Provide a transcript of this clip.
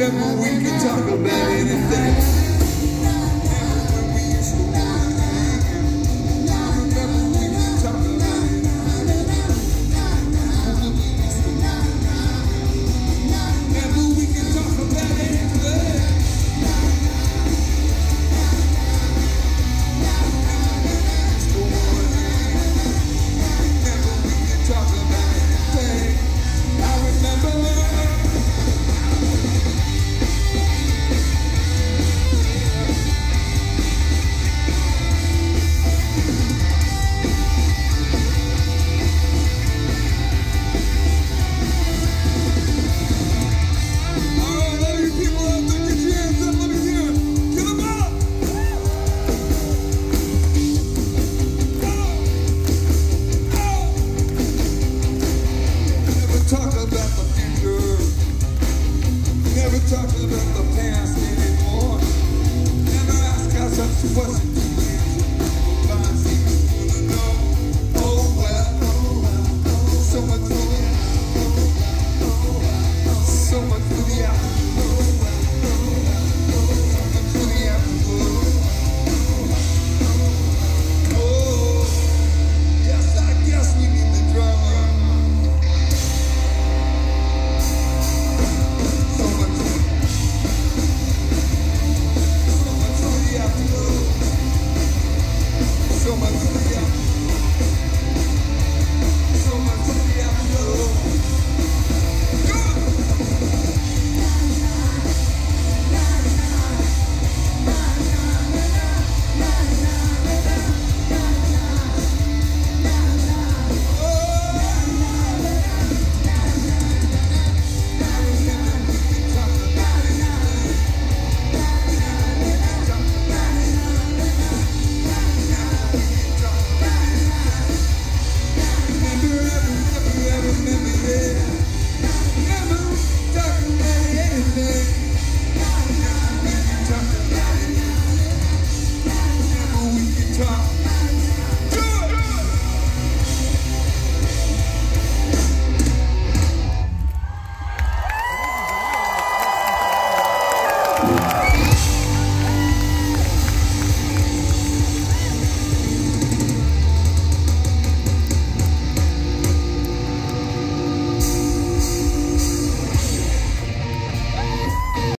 remember we can talk about anything. talk about the future. Never talk about the past anymore. Never ask ourselves the question.